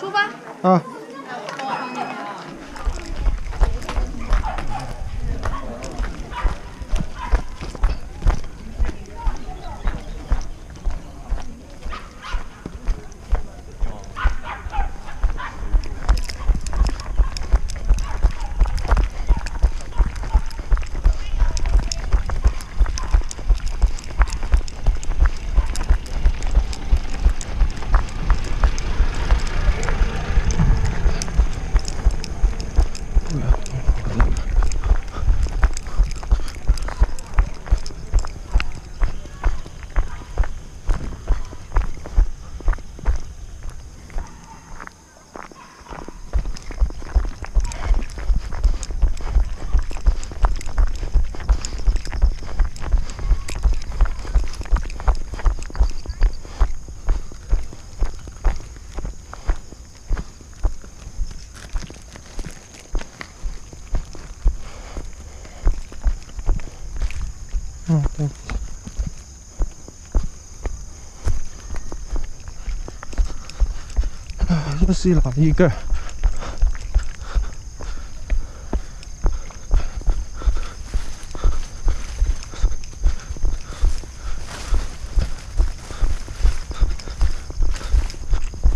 出发。啊。嗯，对。啊，又是哪一个？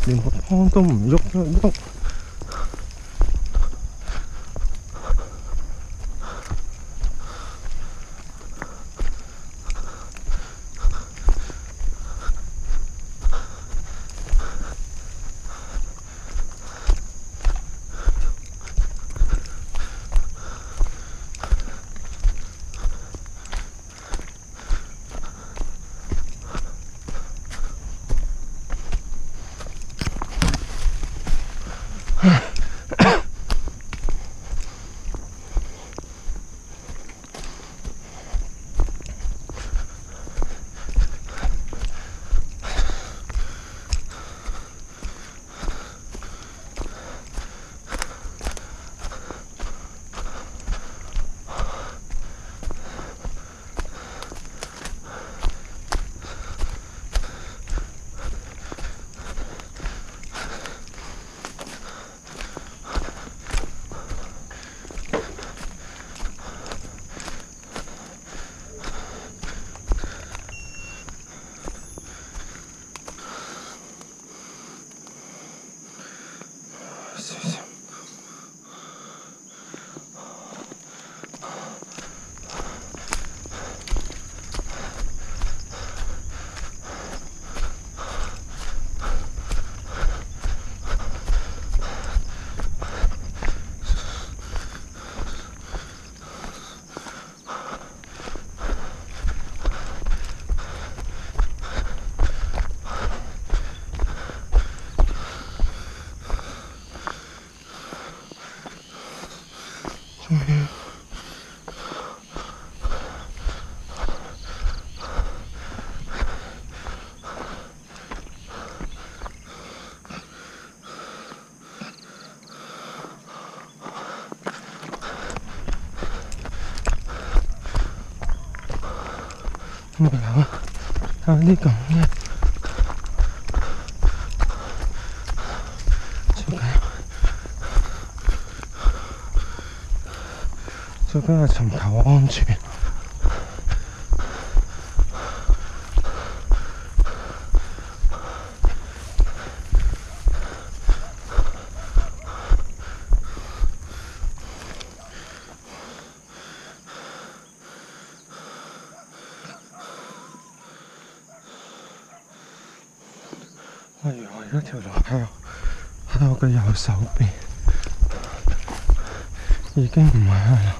连個湯都唔喐喐。冇有啊！有啲咁嘅，最緊最緊係尋求安全。哎呀，我而家條路喺我喺我嘅右手臂，已經唔係啦。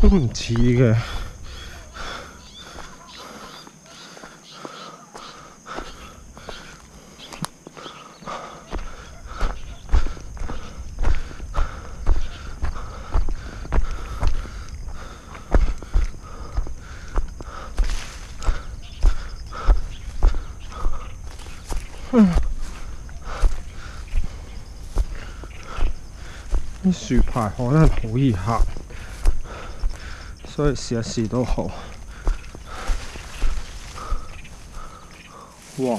都唔似嘅。啲樹牌可能好易行，所以試一試都好。哇！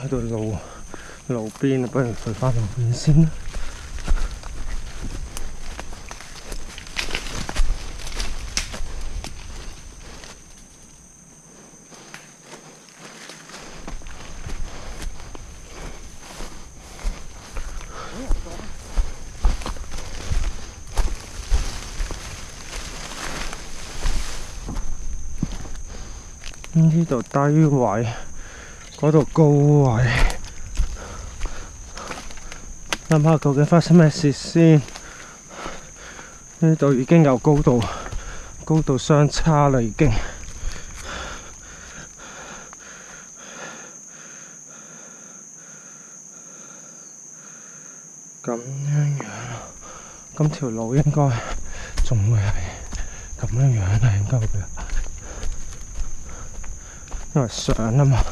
可能而家喺度路路邊，不如去翻路邊先啦。呢度低位。嗰度高位，諗下究竟發生咩事先？呢度已經有高度高度相差啦，已經。咁樣樣，咁條路應該仲會係咁樣樣啊，應該會，因為上啊嘛。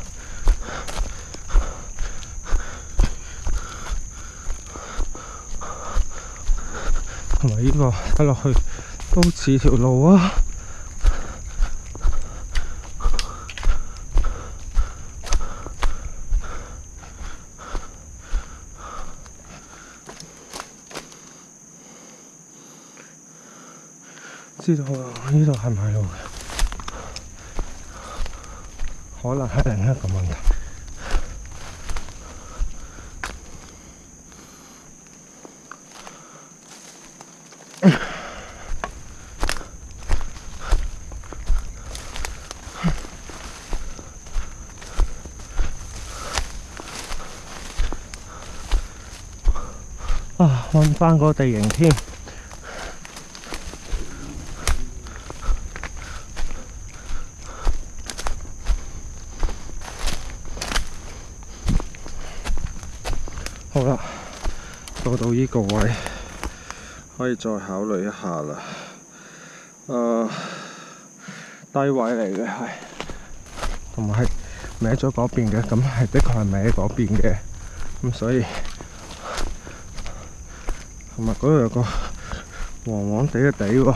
同埋呢個睇落去都似條路啊！知道啊，呢度係咪路？可能係另一個問題。啊，揾翻個地形添。好啦，到到呢個位，可以再考慮一下啦。誒、呃，低位嚟嘅係，同埋係歪咗嗰邊嘅，咁係的確係歪嗰邊嘅，咁所以。同埋嗰度有個黃黃地嘅地喎，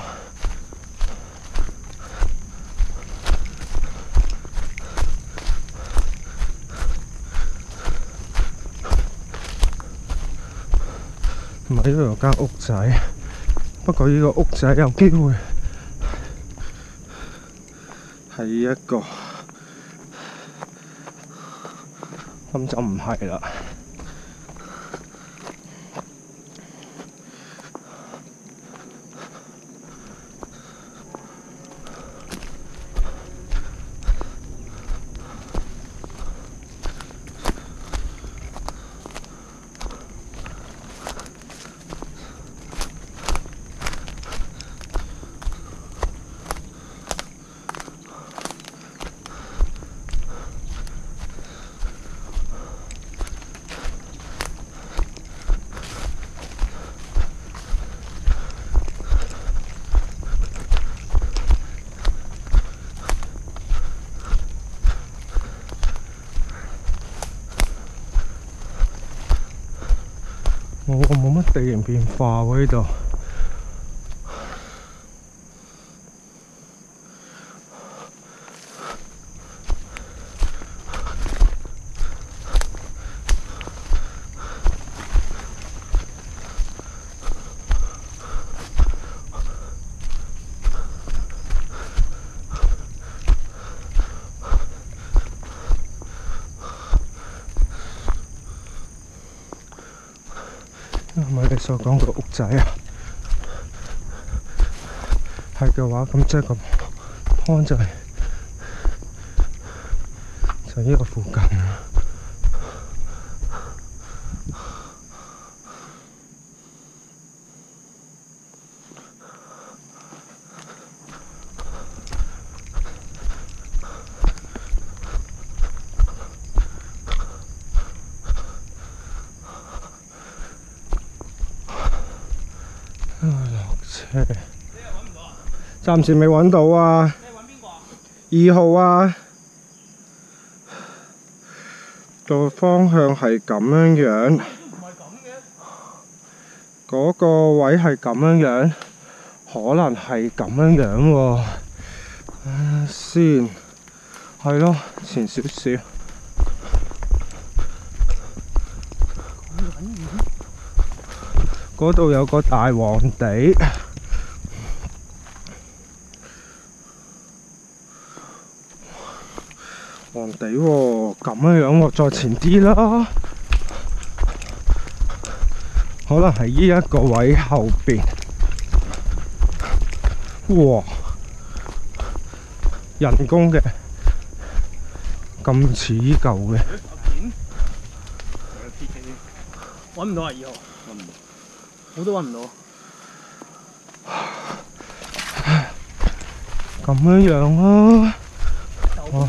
同埋呢度有間屋仔，不過呢個屋仔有機會係一個，咁就唔係啦。我冇乜地形變講讲个屋仔啊。系嘅话咁即系个汤就系就系呢个附近 暫時未揾到啊。二號啊，个方向係咁樣樣，嗰個位係咁樣樣，可能係咁樣樣喎。先係咯，前少少。嗰度有個大黃地，地喎，咁樣樣喎，再前啲啦，可能係呢一個位後邊。哇！人工嘅，咁似舊嘅，揾唔到啊！二號，我都揾唔到。咁樣樣啊！哇！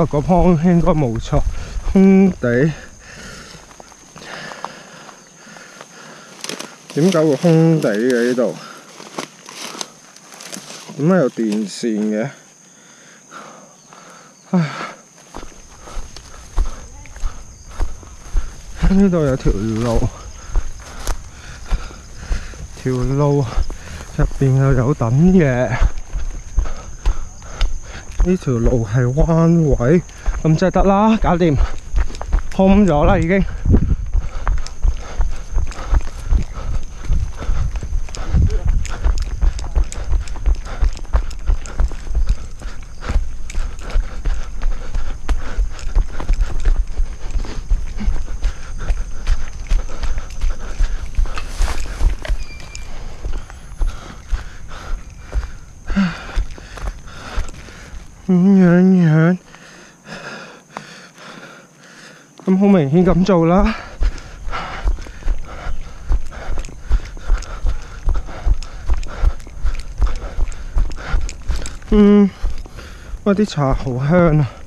啊，個方應該冇錯，空地。點解會空地嘅呢度？點解有電線嘅？唉，呢度有條路，條路入邊又有等嘅。呢条路系弯位，咁即系得啦，搞掂，通咗啦已经。咁樣樣，咁好明顯咁做啦。嗯，哇！啲茶好香啊！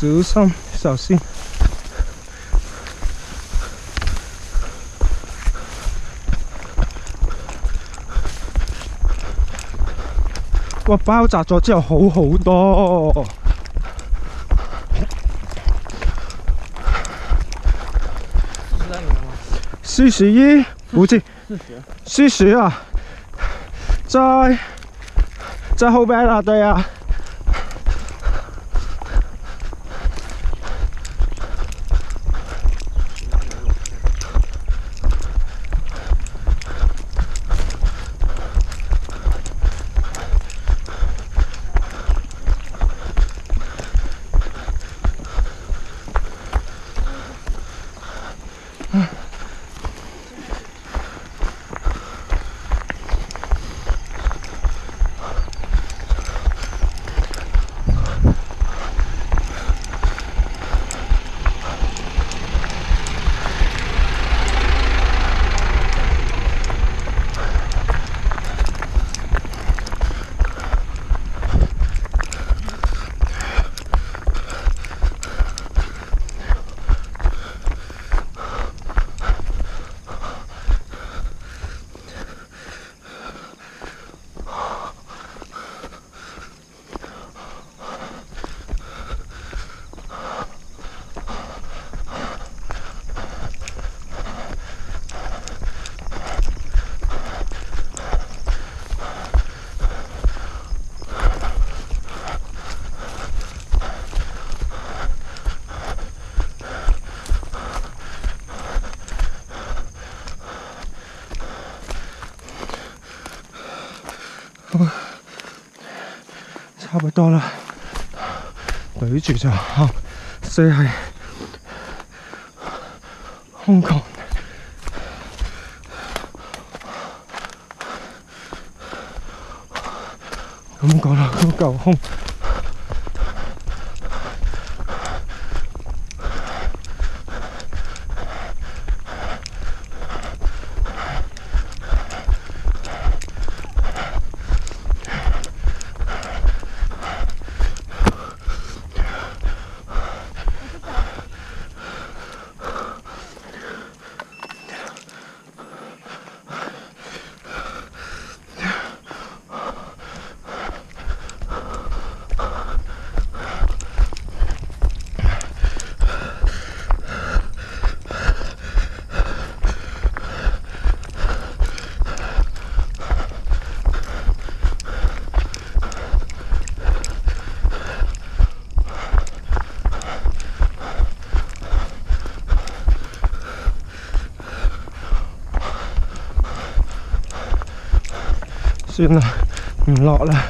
小心，小心。哇！包紮咗之後好好多。四十一，不對，四十。四十啊，在在後邊啦，對啊。唔多啦，對住就喊，四係空曠。咁講啦，都夠空。算啦，唔落啦。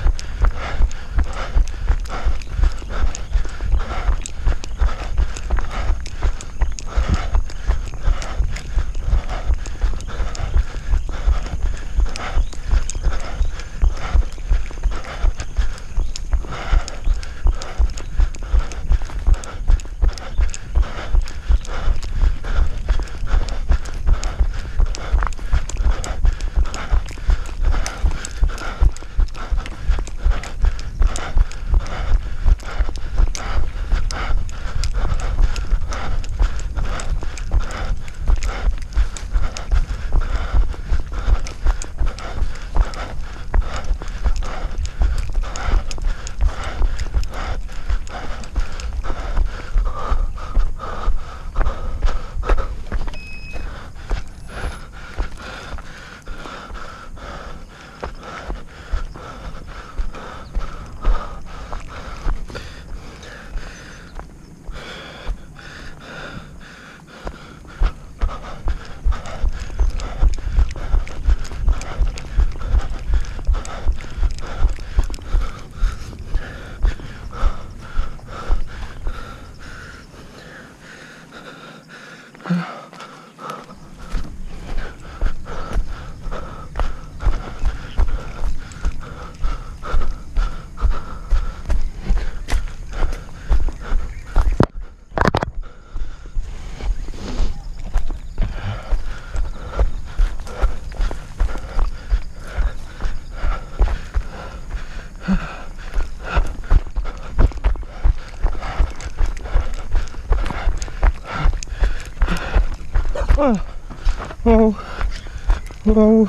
啊！哇！哇！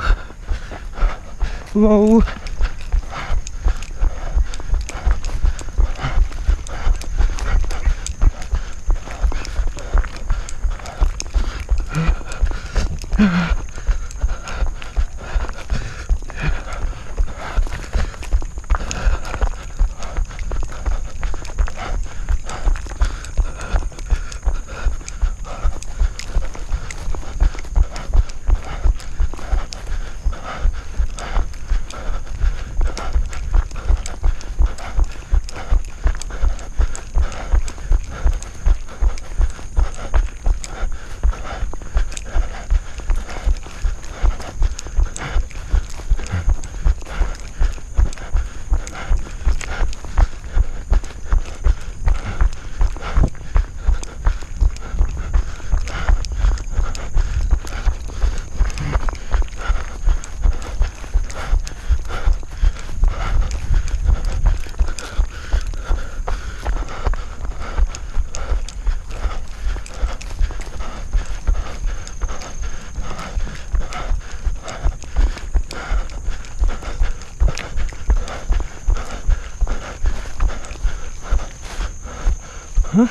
哇！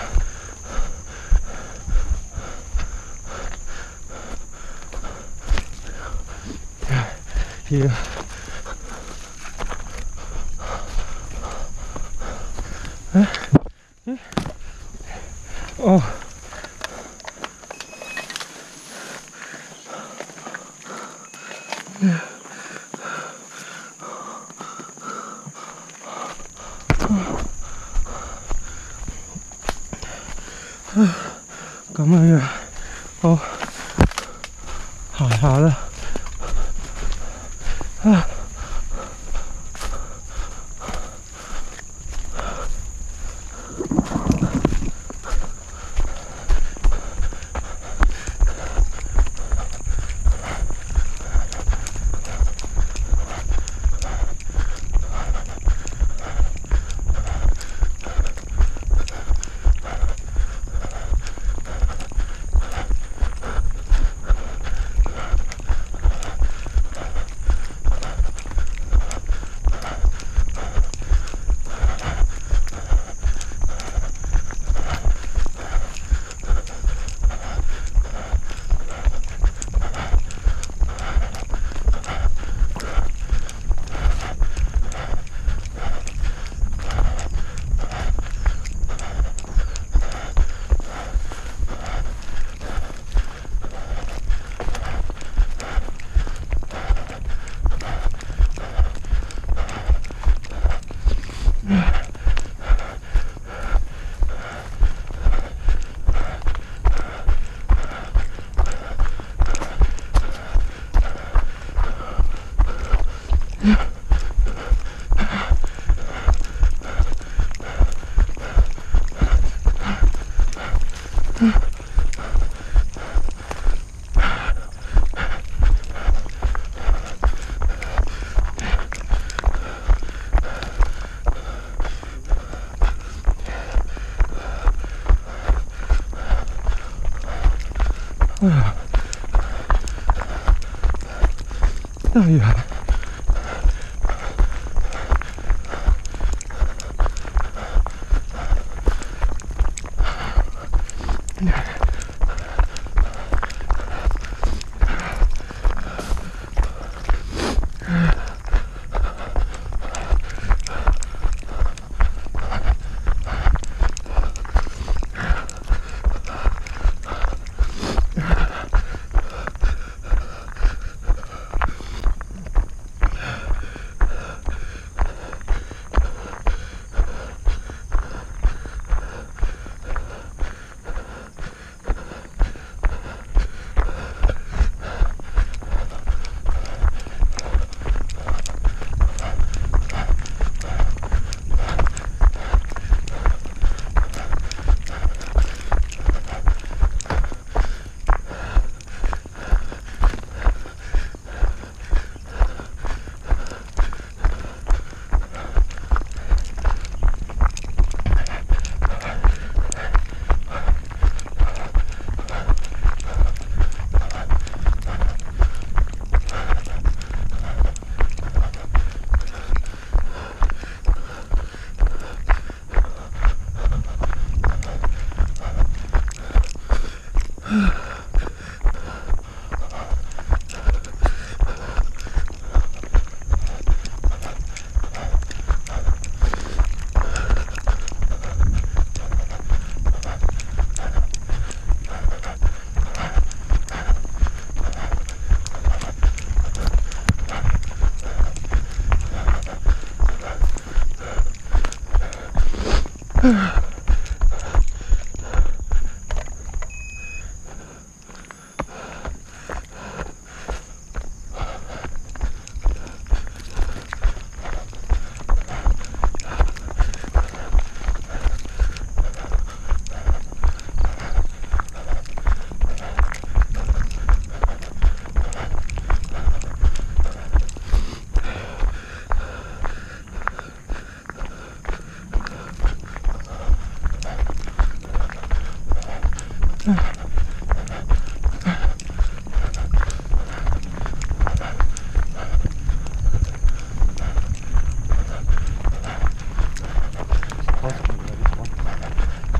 要誒哎呀！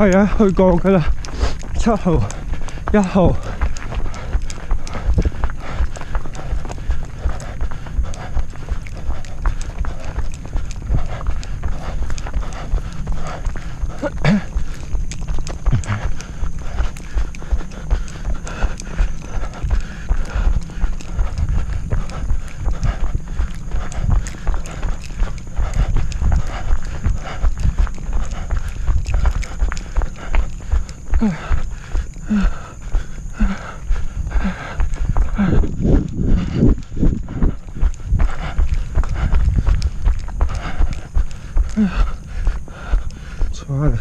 係啊，去過噶啦，七號、一號。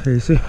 喘下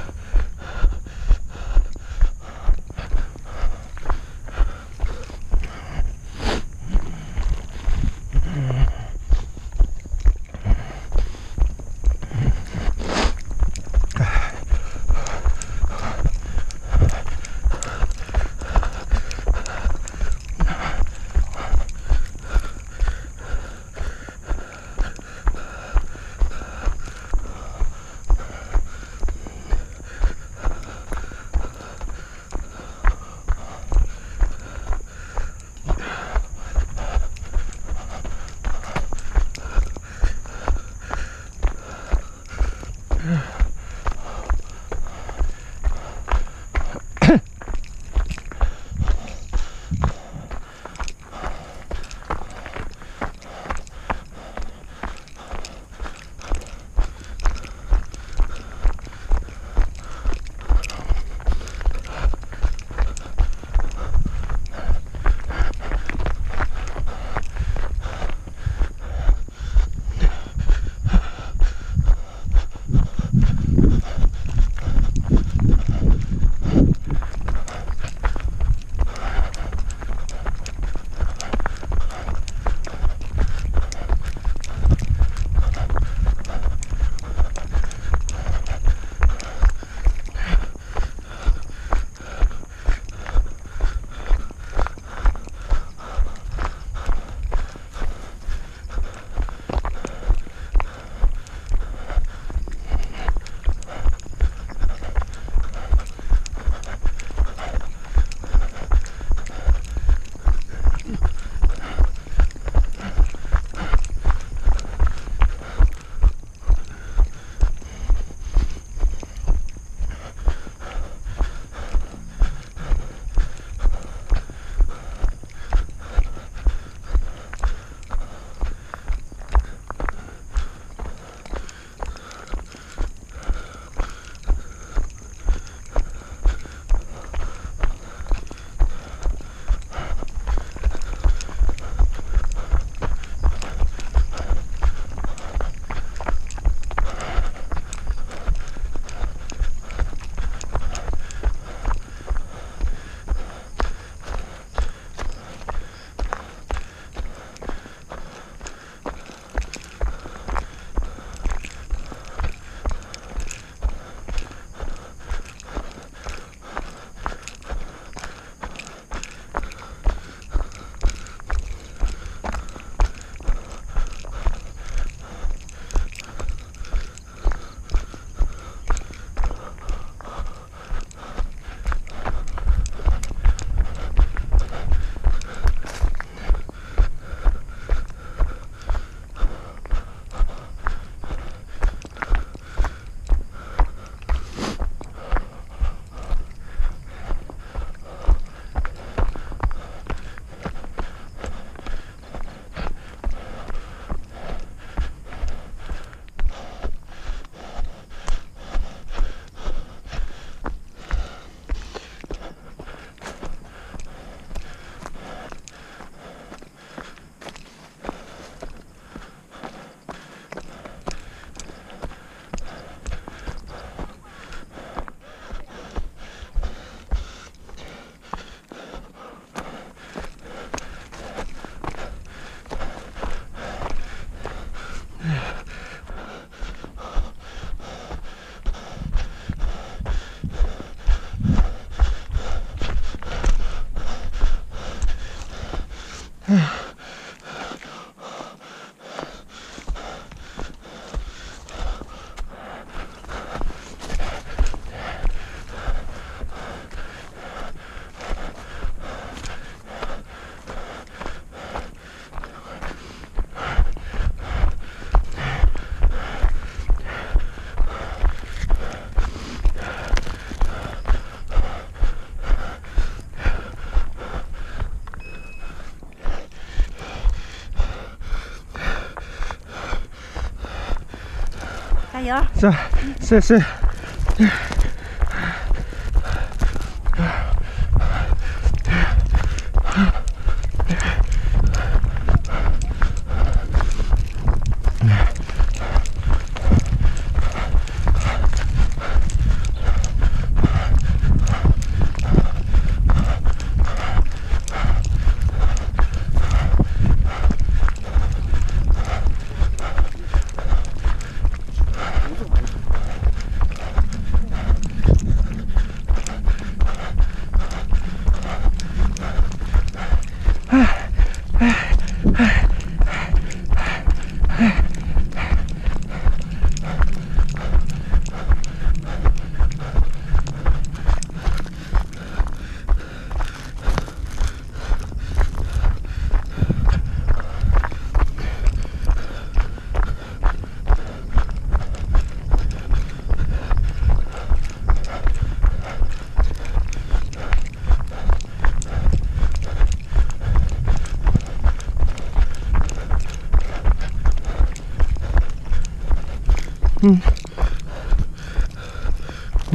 氣先。加油！是，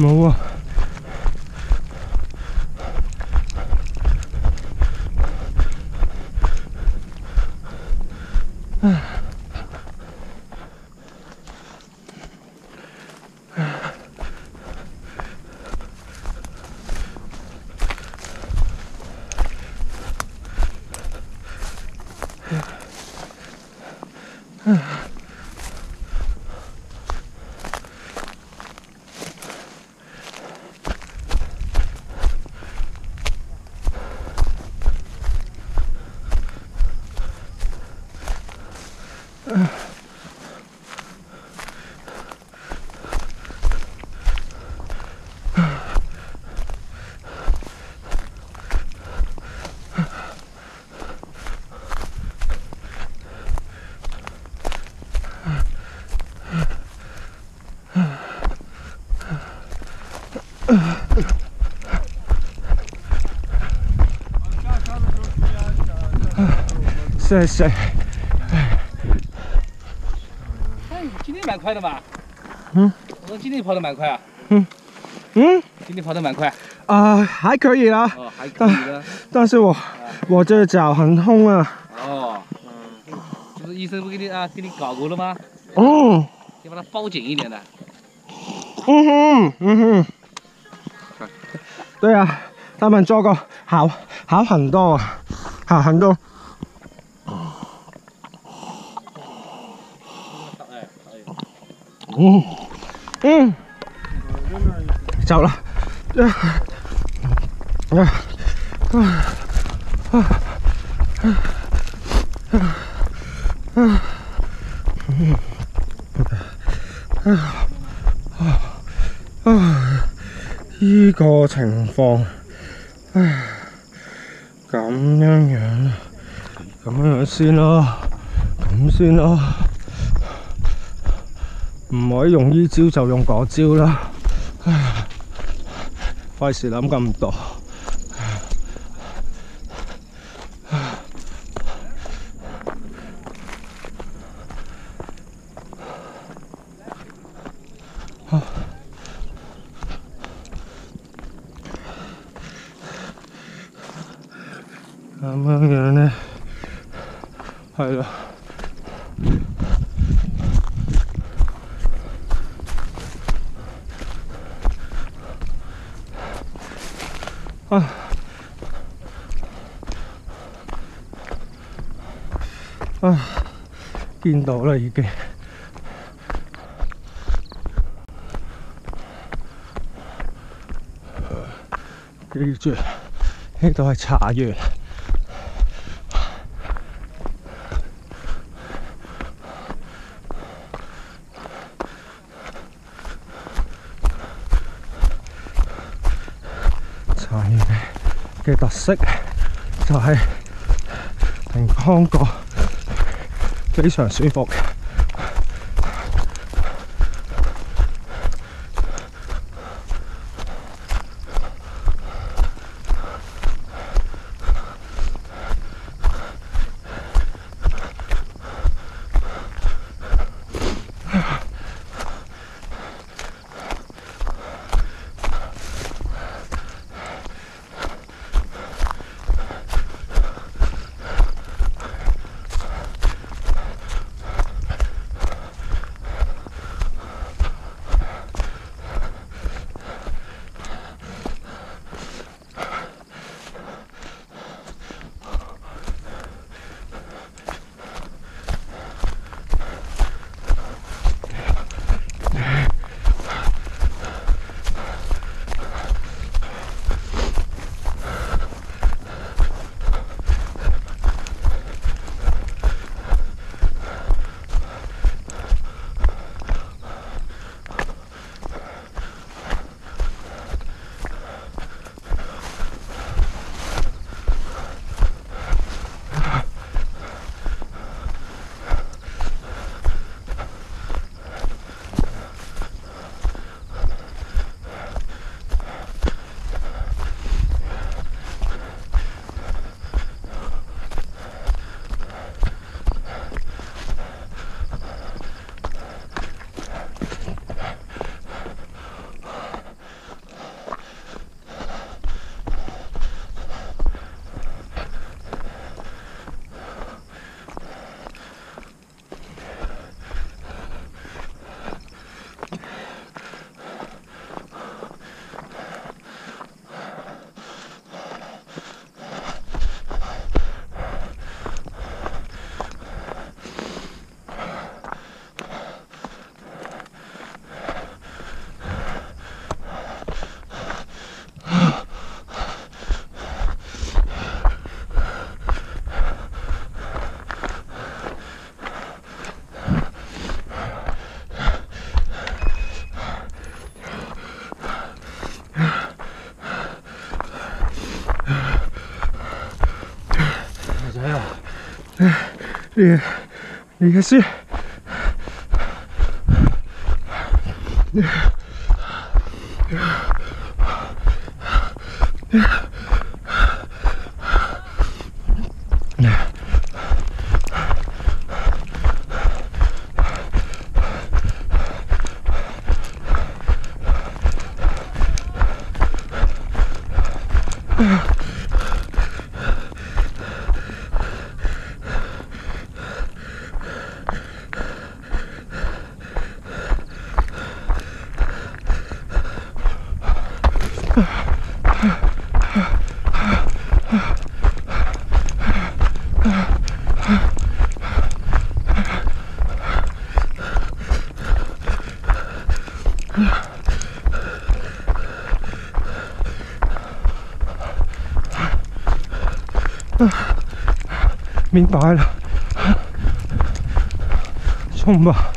Mauer. 啊！谢谢。哎，今天蛮快的嘛。嗯。我说今天跑得蛮快啊。嗯。嗯。今天跑得蛮快。啊，还可以啦。哦，还可以的。但是我我这脚很痛啊。哦。嗯。就是医生不给你啊，给你搞过了吗？哦。要把它包紧一点的。嗯哼，嗯哼。对啊，他们做过好好很多啊，好很多。嗯。嗯。走了。啊啊啊啊啊啊啊啊啊啊呢个情况唉咁样样咁样样先咯咁先咯唔可以用呢招就用嗰招啦，唉，费事谂咁多。見到啦，已經。記住，呢度係茶園。茶園嘅特色就係平康過，非常舒服。你你嘅書。明白了，冲吧！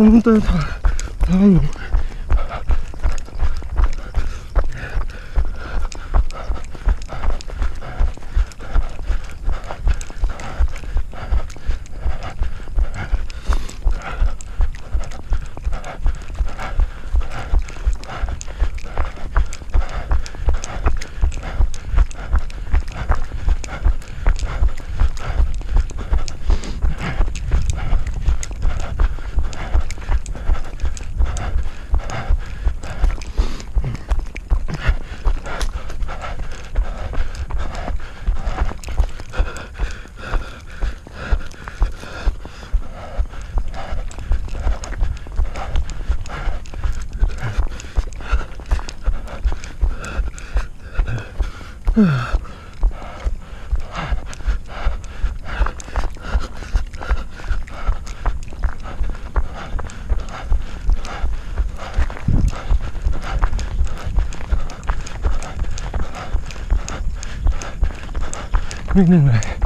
真的太太冷。命令来。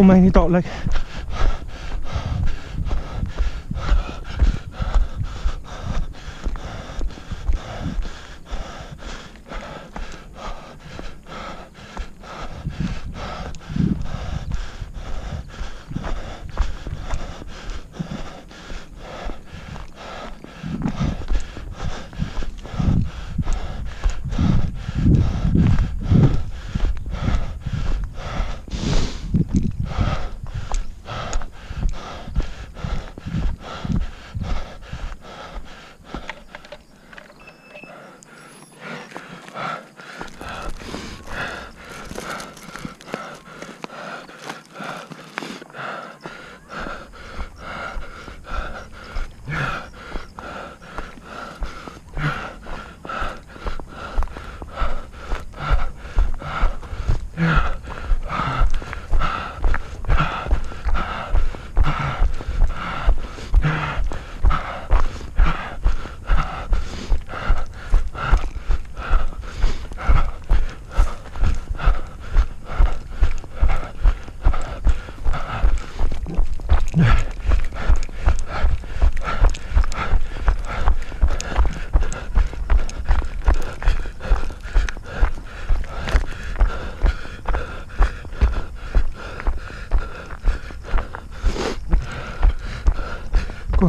so many dogs like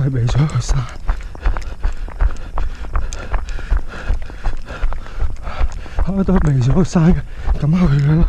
系未想去山。我都未上山，咁。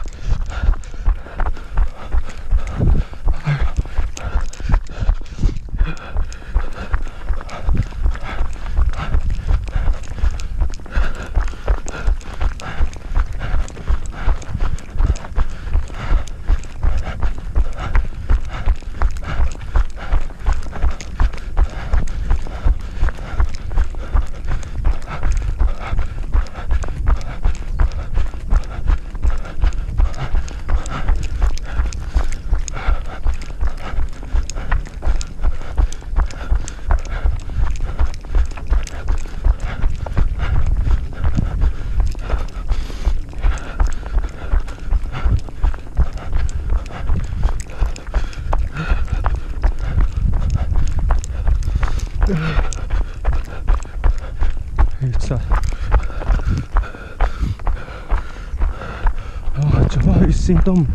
翻去先都唔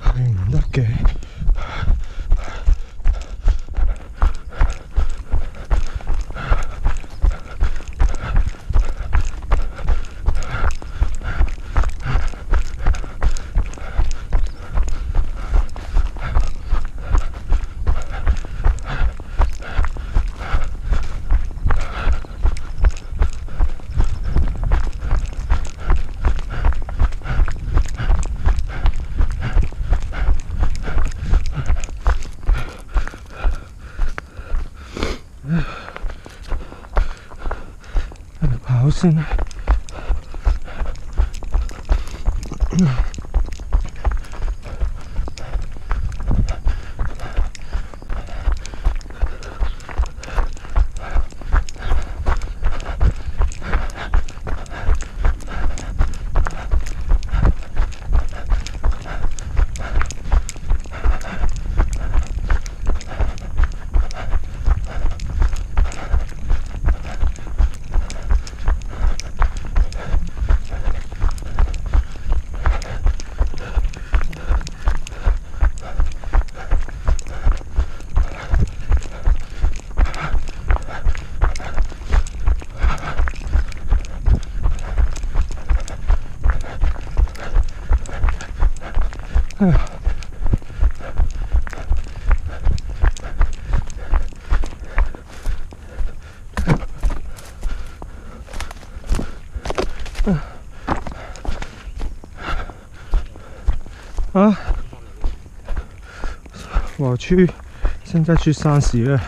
係唔得嘅。跑先啦。哎呀！啊！我去，现在去三十了。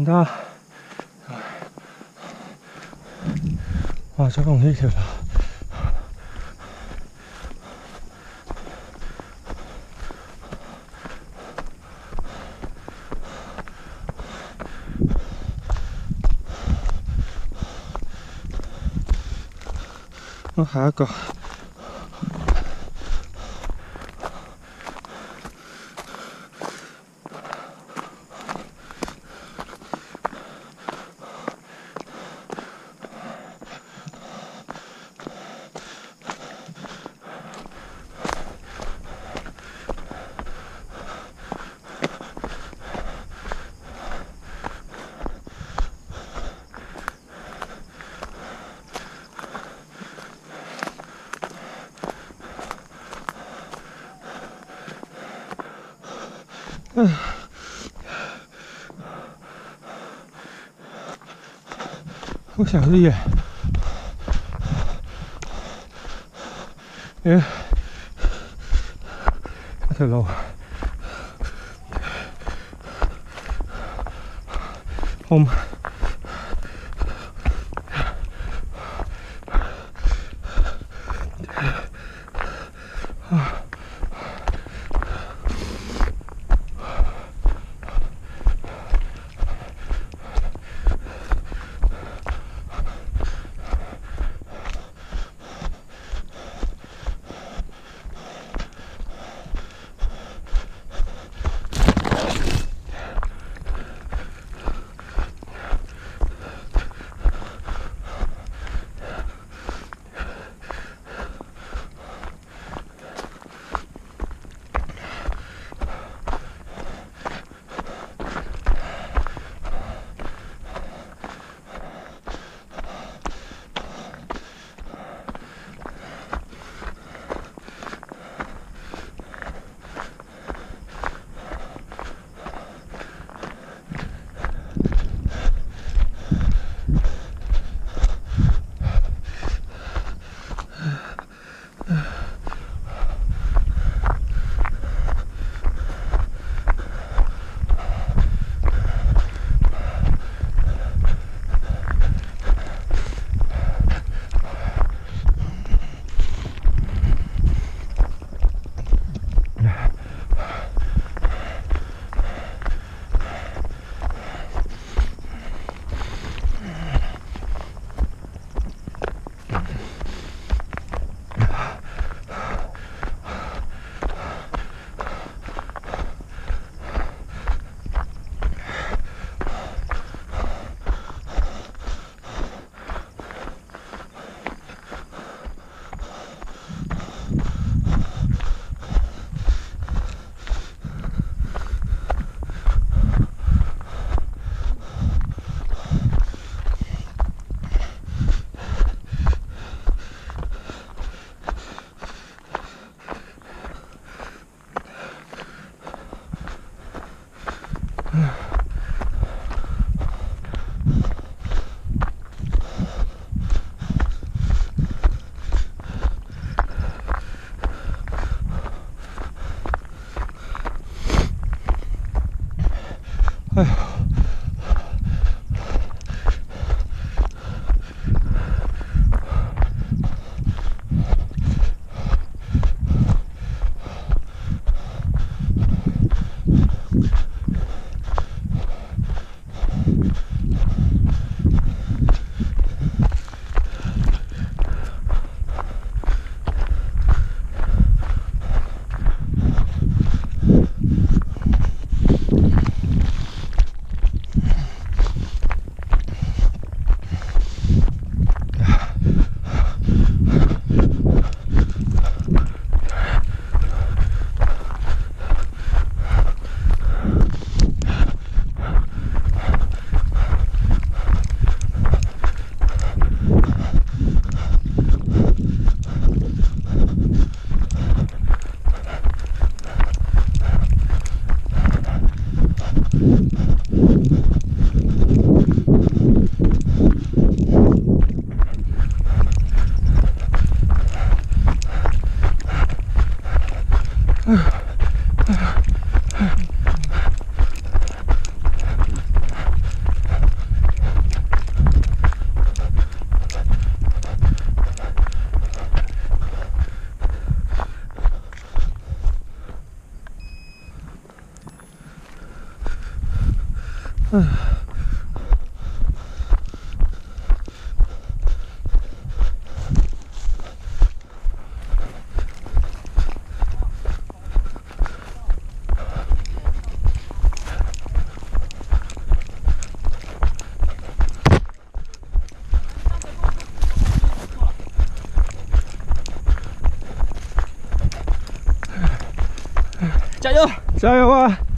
唔得，哇！咗用呢條啦。我下一個。好似有啲嘢，誒，一條路，空。加油！加油啊！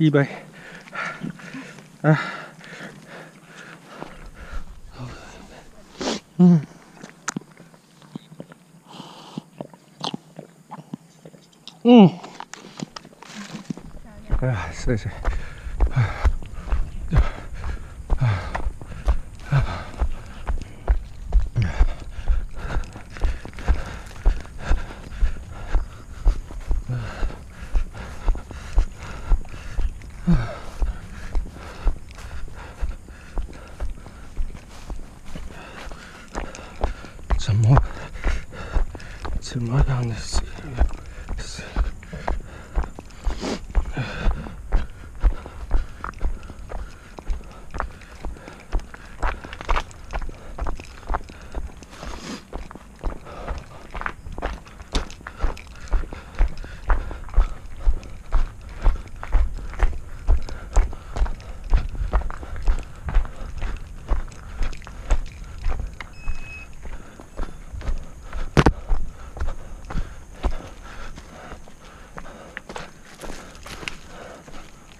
一杯。啊。嗯。嗯。哎呀，谢谢。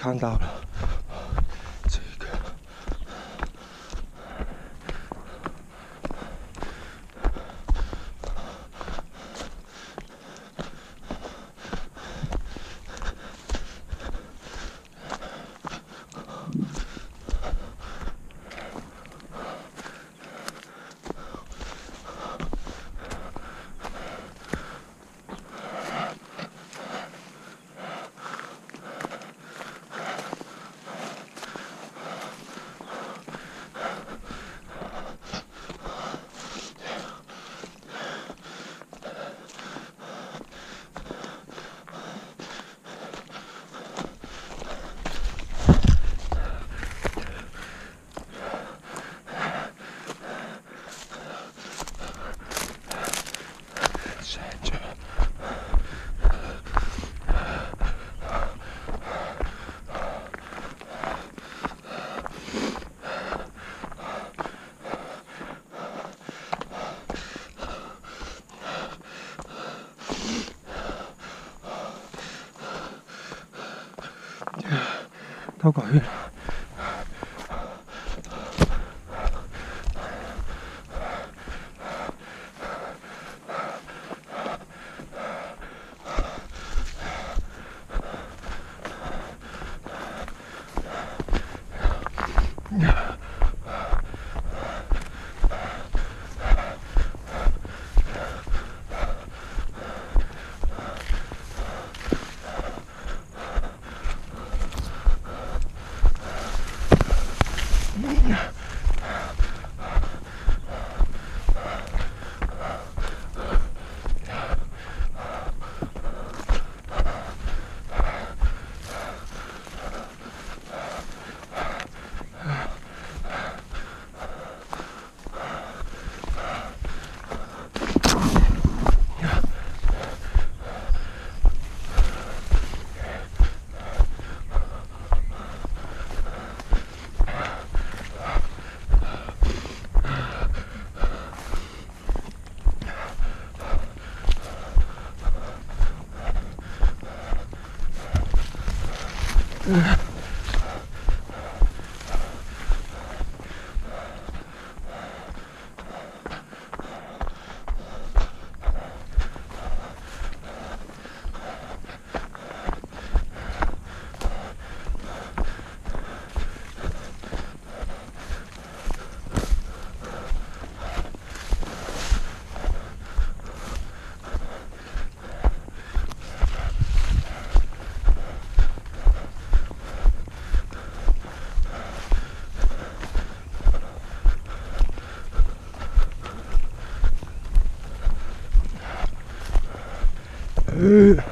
看到了，poco. 個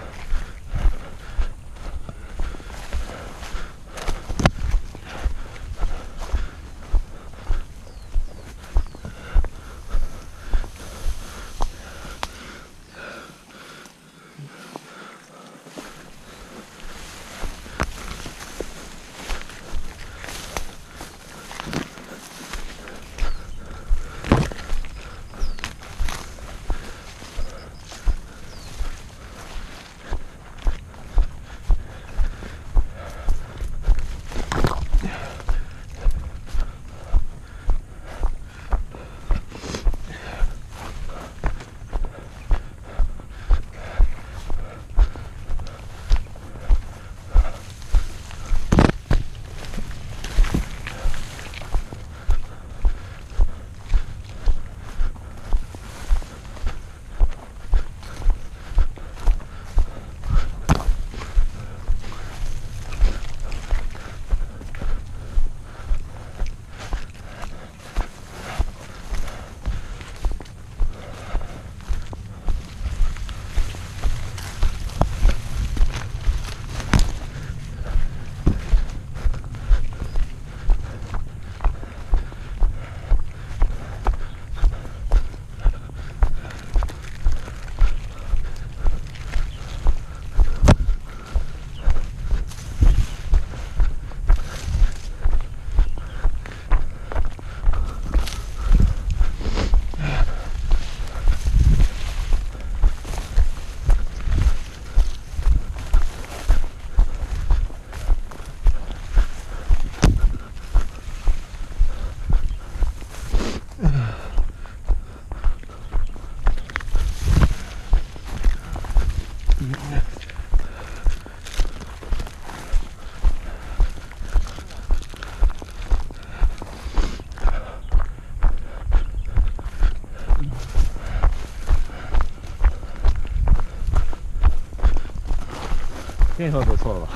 圈。这头走错了吧？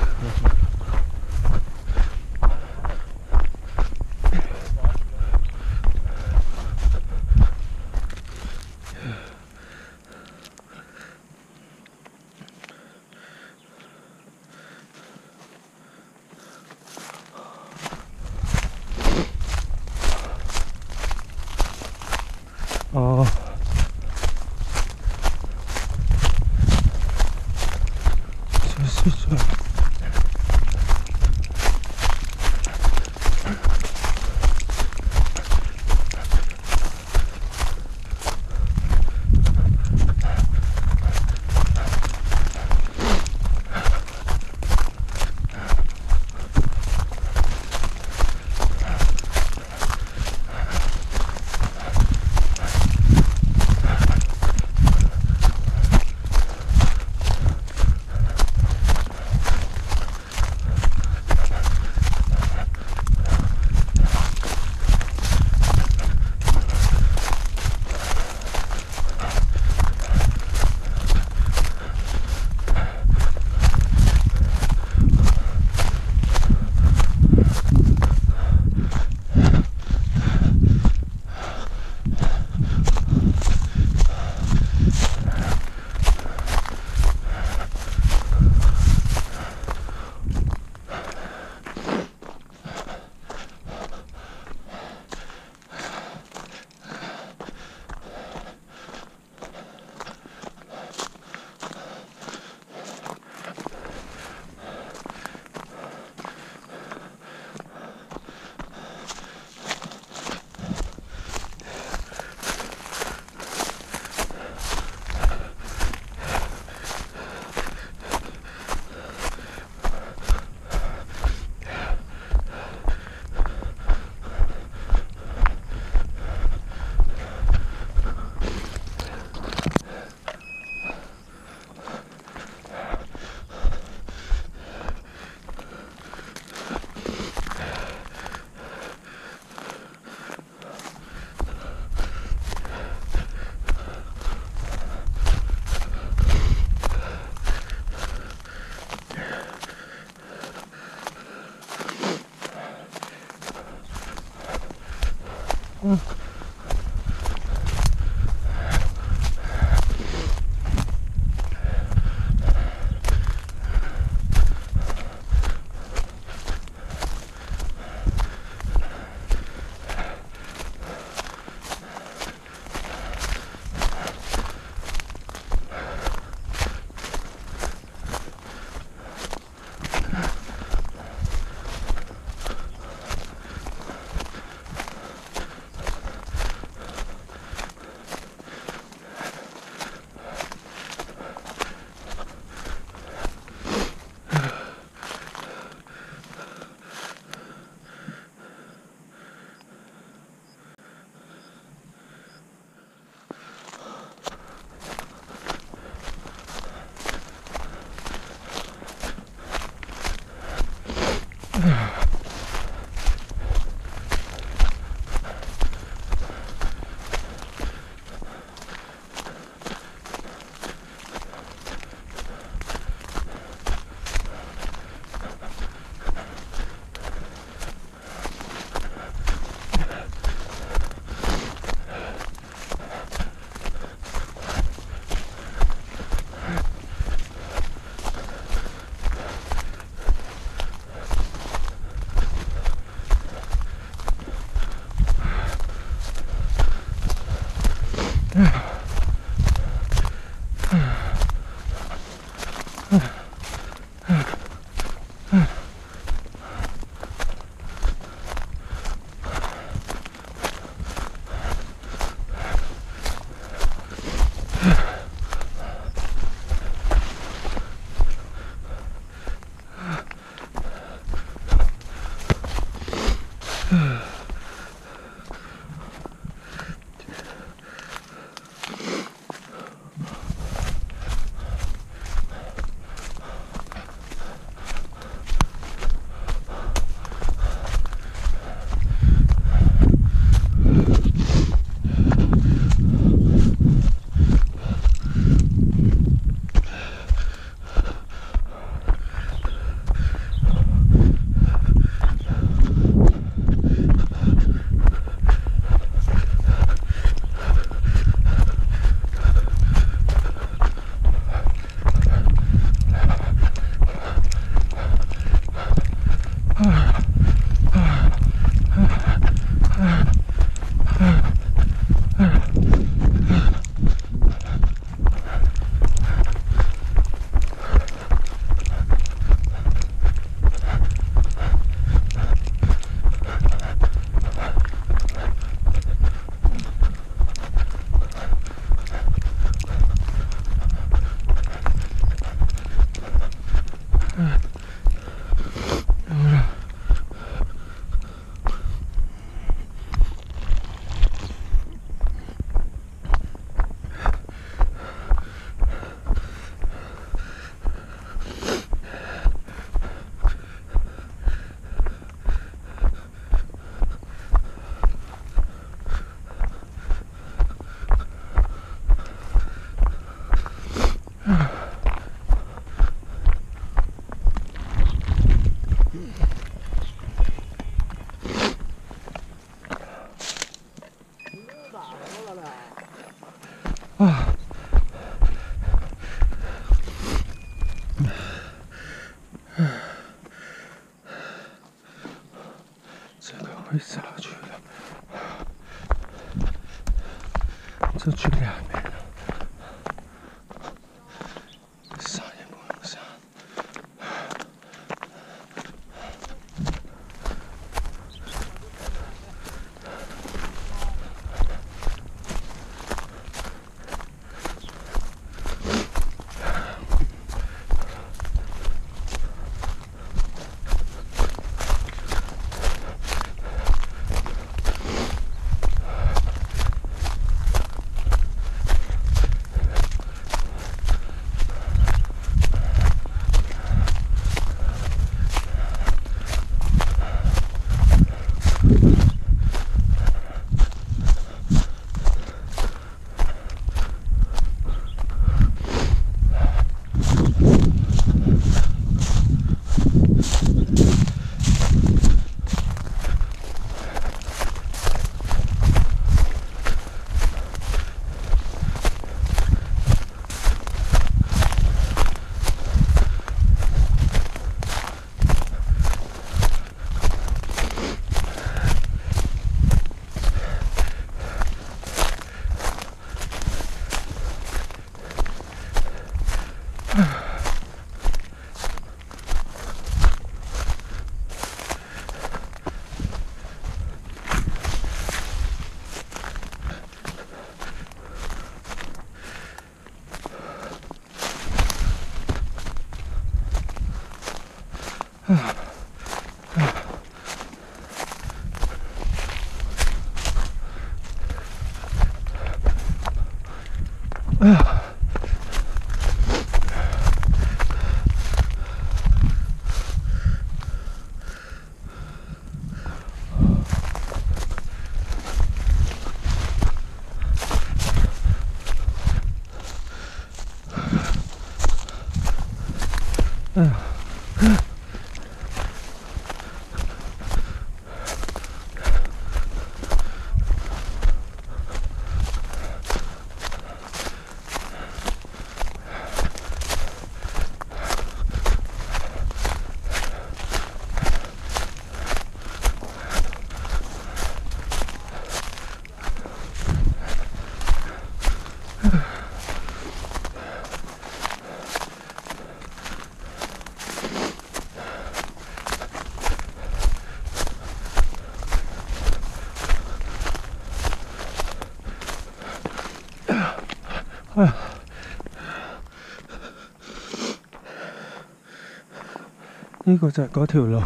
呢個就係嗰條路。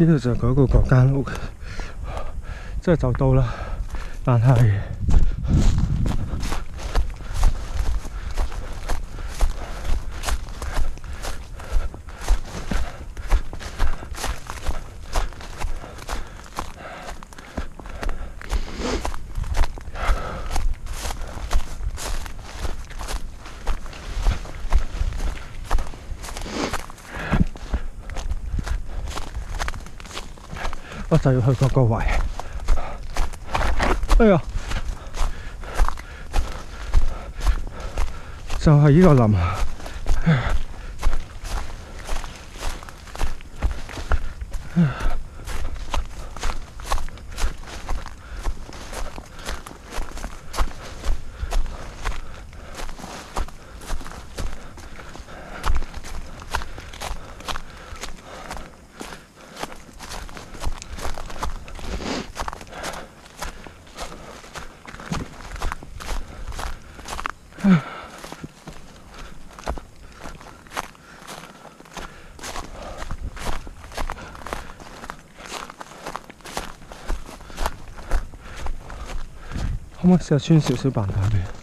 呢度就係嗰個嗰間屋，即係就到啦。但係就要去嗰個位。哎呀，就係呢個林。可唔可以試下穿少少扮下佢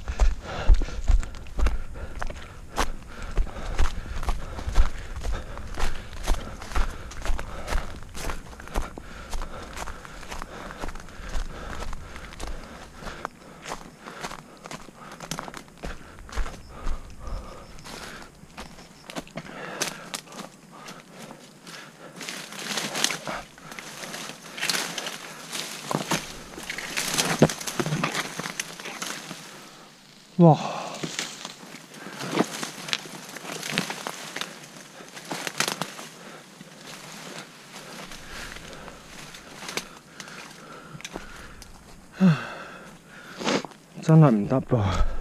up.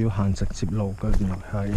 要行直接路嘅，原來係。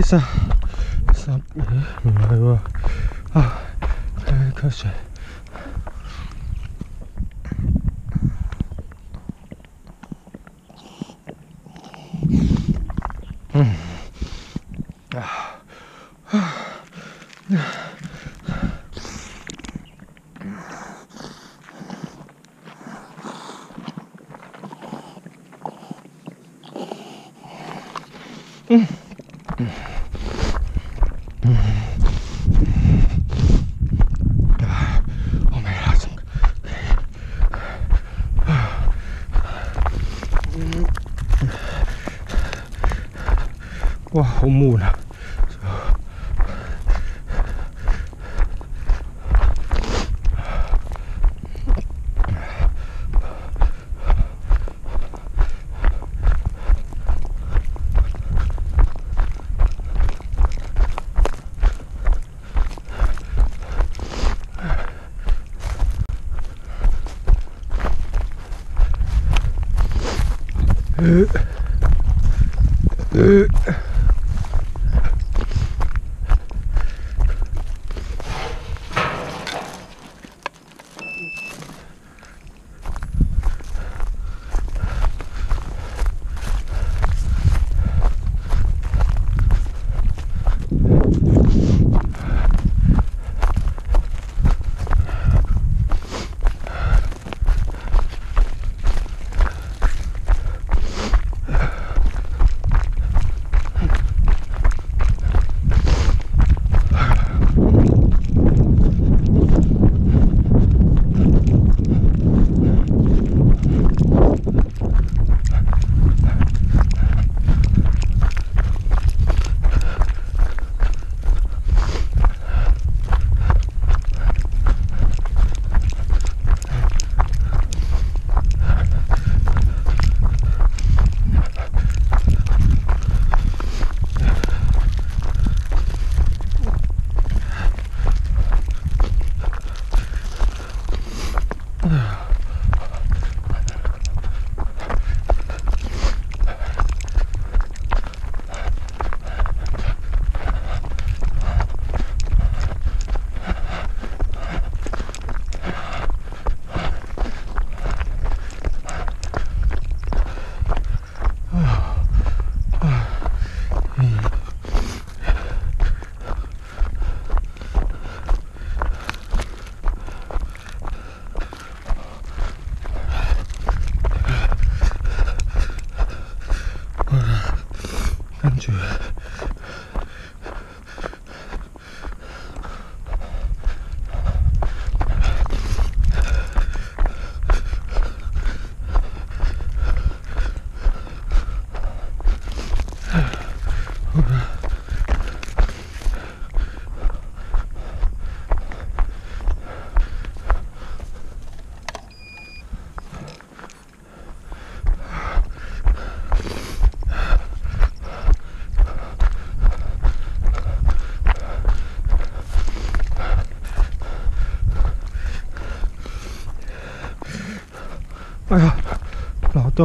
等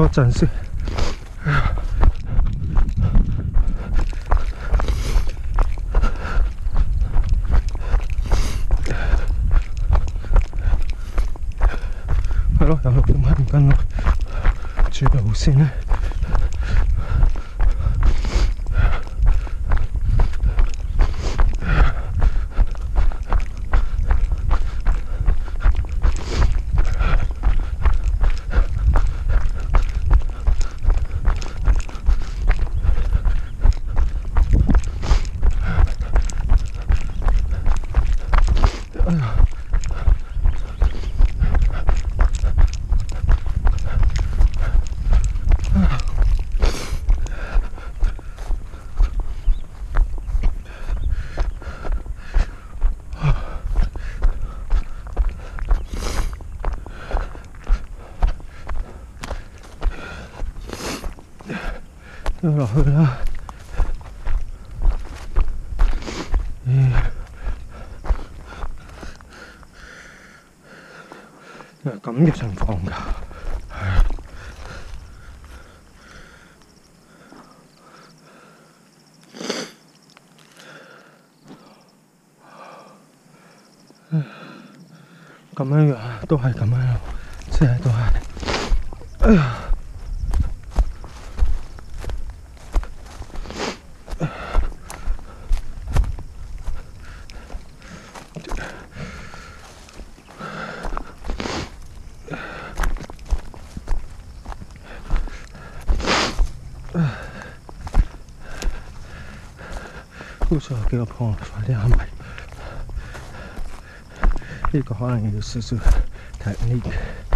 展示。ほらほら不少给我朋友发点安排。这个好像也是是太累了。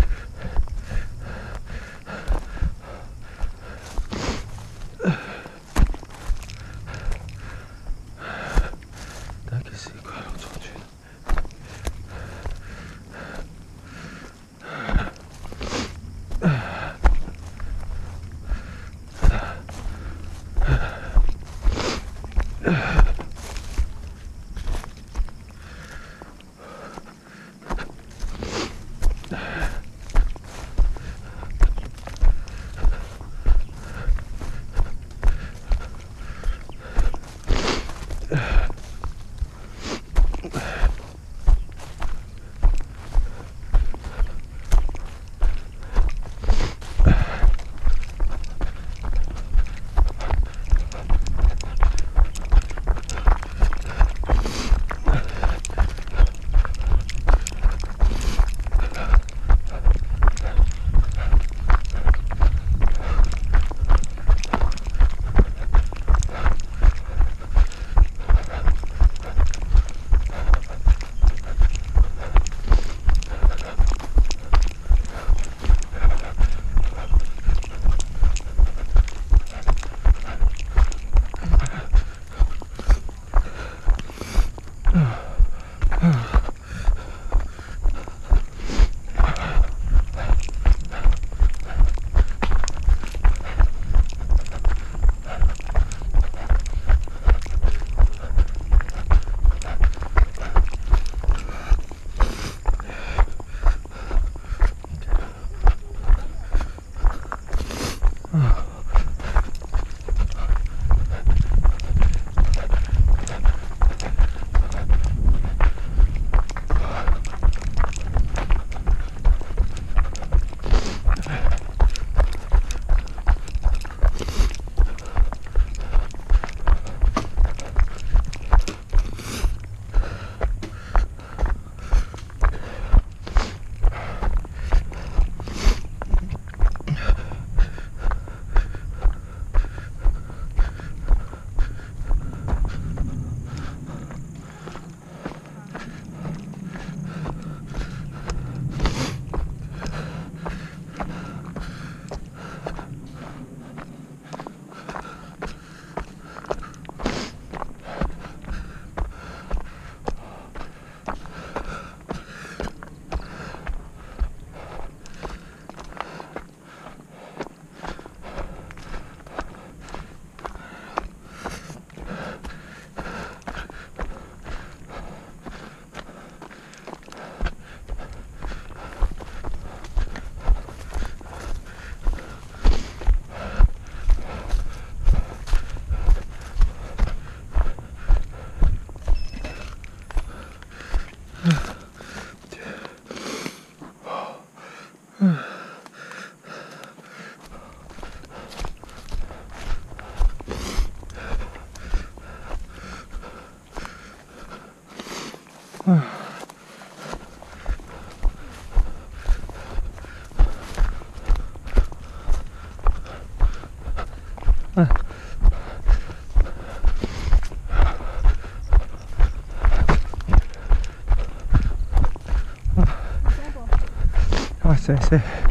Ugh. 啊，谢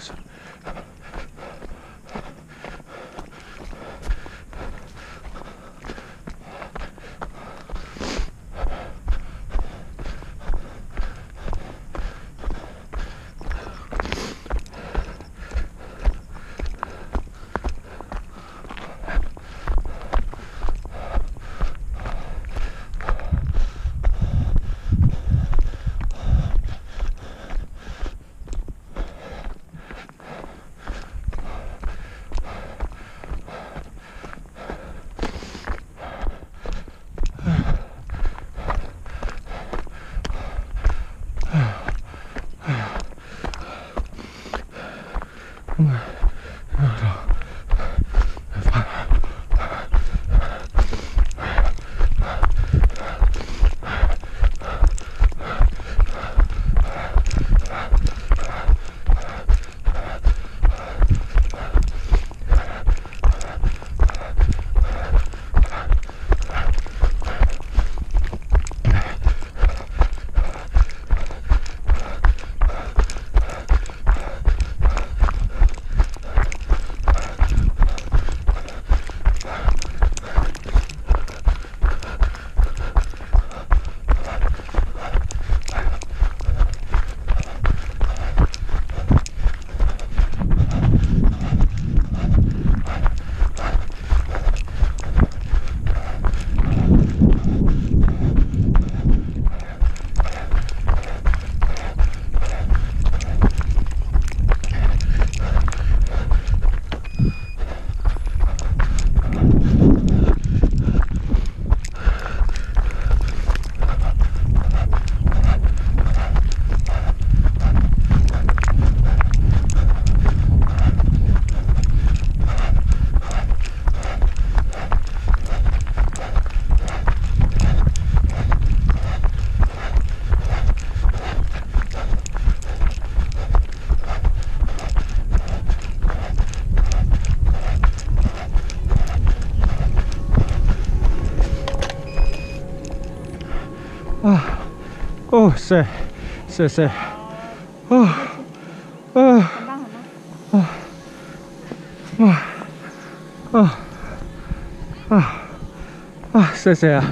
usarlo. 哦，谢谢谢，啊啊很棒很棒。啊啊啊！谢谢啊